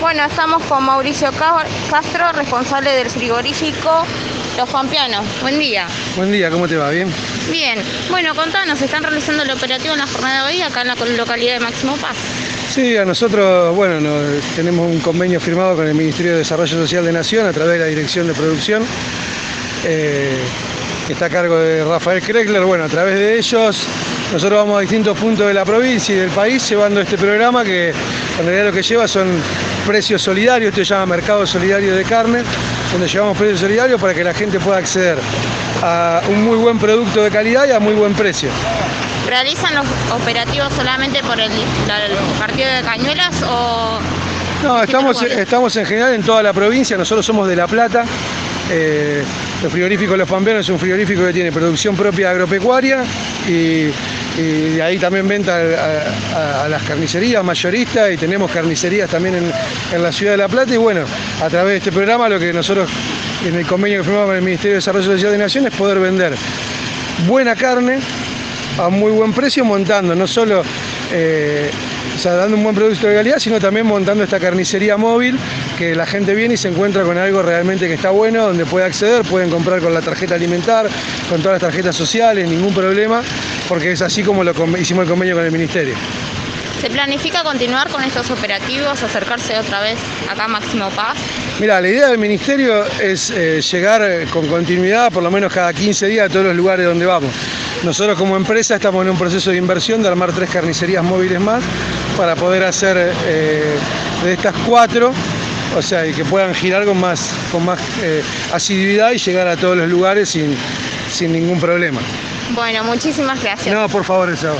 Bueno, estamos con Mauricio Castro, responsable del frigorífico Los Pampeanos. Buen día. Buen día, ¿cómo te va? ¿Bien? Bien. Bueno, contanos, ¿están realizando el operativo en la jornada de hoy acá en la localidad de Máximo Paz? Sí, a nosotros, bueno, tenemos un convenio firmado con el Ministerio de Desarrollo Social de Nación a través de la Dirección de Producción. Eh, que está a cargo de Rafael Kreckler. Bueno, a través de ellos nosotros vamos a distintos puntos de la provincia y del país llevando este programa que en realidad lo que lleva son precios solidarios, esto se llama Mercado Solidario de Carne, donde llevamos precios solidarios para que la gente pueda acceder a un muy buen producto de calidad y a muy buen precio. ¿Realizan los operativos solamente por el, partido de Cañuelas o...? No, estamos, estamos en general en toda la provincia, nosotros somos de La Plata, eh, el frigorífico Los Pampeanos es un frigorífico que tiene producción propia agropecuaria y, y ahí también venta a, las carnicerías mayoristas y tenemos carnicerías también en, la ciudad de La Plata. Y bueno, a través de este programa lo que nosotros en el convenio que firmamos con el Ministerio de Desarrollo Social de Nación es poder vender buena carne a muy buen precio montando no solo eh, o sea, dando un buen producto de calidad, sino también montando esta carnicería móvil que la gente viene y se encuentra con algo realmente que está bueno, donde puede acceder, pueden comprar con la tarjeta alimentar, con todas las tarjetas sociales, ningún problema, porque es así como lo hicimos el convenio con el Ministerio. ¿Se planifica continuar con estos operativos, acercarse otra vez acá a Máximo Paz? Mira, la idea del Ministerio es eh, llegar con continuidad, por lo menos cada 15 días, a todos los lugares donde vamos. Nosotros como empresa estamos en un proceso de inversión de armar tres carnicerías móviles más para poder hacer eh, de estas cuatro, o sea, y que puedan girar con más, con más eh, asiduidad y llegar a todos los lugares sin, sin ningún problema. Bueno, muchísimas gracias. No, por favor, eso.